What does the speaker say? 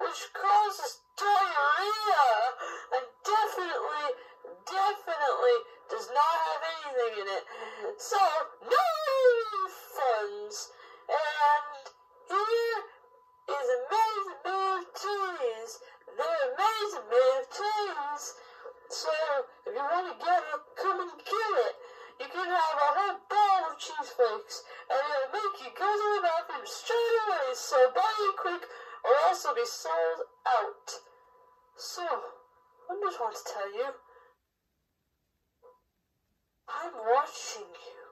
which causes diarrhea and definitely, definitely does not have anything in it. So, no funds. And here is Amazing Bay of Teens. They're Amazing Bay of Teens. So, if you want to get it, come and get it. You can have a whole bowl of cheese flakes, and it'll make you go to the bathroom straight away. So, buy it quick or else it'll be sold out. So, I just want to tell you, I'm watching you.